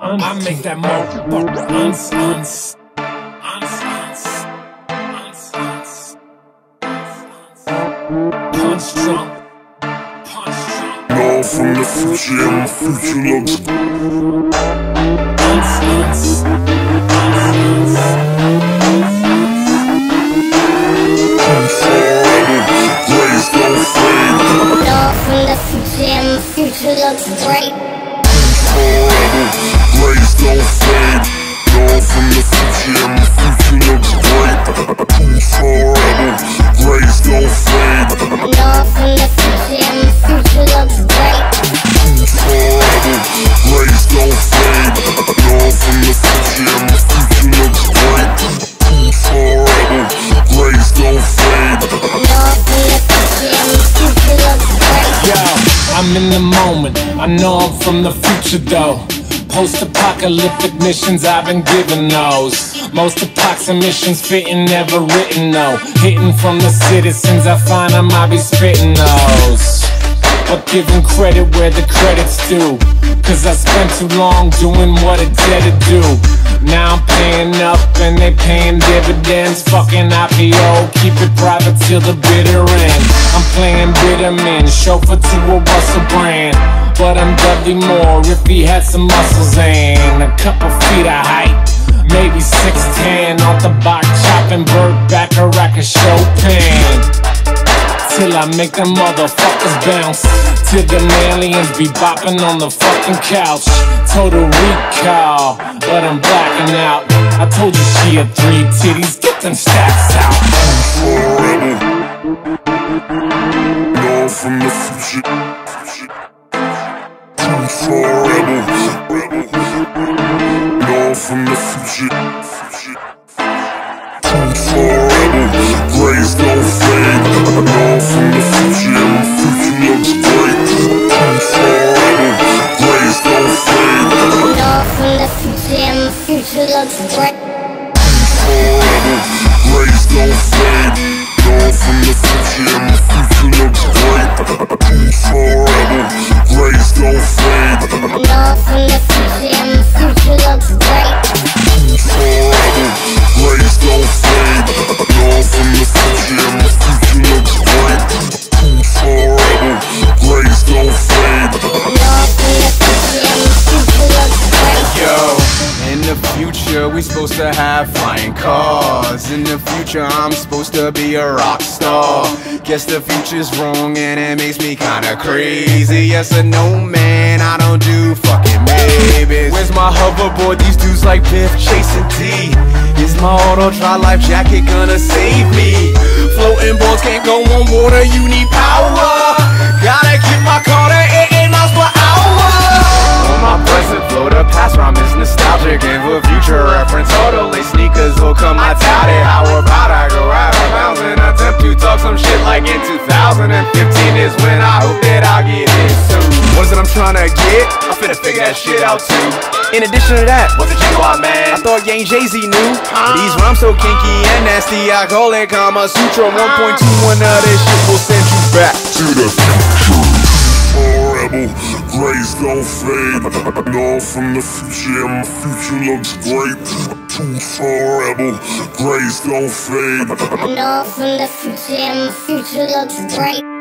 I make that motherfucker uns, uns, uns, uns, uns, uns, punch drunk, punch drunk, All from the future, and my future looks uns, uns, uns, forever. Grace don't fade. All from the future, and my future looks great. Forever. Grace don't fade. All from the future and my future looks great. Forever. Grace don't fade. All from the future I'm in the moment. I know I'm from the future though. Post apocalyptic missions, I've been given those. Most approximations fitting, never written though. Hitting from the citizens, I find I might be spitting those. But giving credit where the credit's due. Cause I spent too long doing what it did to do. Now I'm paying up and they paying dividends. Fucking IPO, keep it private till the bitter end. Man, chauffeur to a Russell Brand. But I'm Dudley Moore if he had some muscles and a couple feet of height. Maybe 6'10 off the box, chopping Burt Bacharach or Chopin. Till I make them motherfuckers bounce. Till the aliens be bopping on the fucking couch. Total recall, but I'm blacking out. I told you she had three titties, get them stats out. All from the future. Forever. All from the future. Forever. Grace don't fade. All from the future. Future looks great. Forever. Grace don't fade. All from the future future looks great. We supposed to have flying cars. In the future I'm supposed to be a rock star. Guess the future's wrong and it makes me kinda crazy. Yes or no, man, I don't do fucking babies. Where's my hoverboard? These dudes like Biff chasing D. Is my auto dry life jacket gonna save me? Floating boards can't go on water, you need power. Gotta 2015 is when I hope that I'll get it soon What is it I'm trying to get? I'm finna figure that shit out too In addition to that, what's a jingle out, man? I thought Yang Jay-Z knew These rhymes so kinky and nasty, I call it Kama Sutra 1.2, one of this shit will send you back to the future. Forever, grace don't fade. All from the future, and my future looks great. To forever, grace don't fade. All from the future and my. Future looks great.